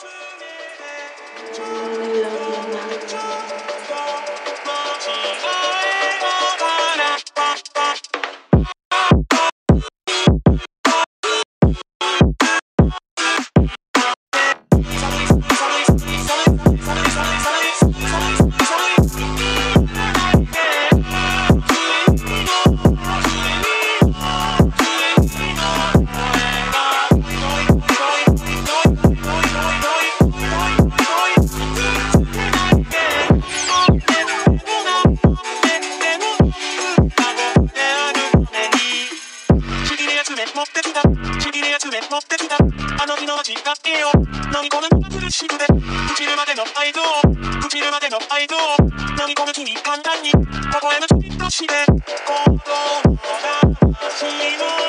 to で持ってきたあの日の味がけよ飲み込む苦しくて朽ちるまでの愛情朽ちるまでの愛情飲み込む君簡単に微笑む君として。心の話の